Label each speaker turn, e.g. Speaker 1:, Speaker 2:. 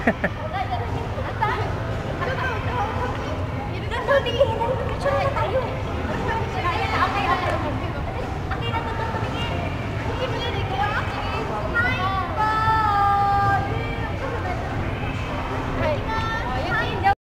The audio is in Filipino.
Speaker 1: Ata? Ito, ito, ito. Ito, tingin na rin. Picture na tayo eh.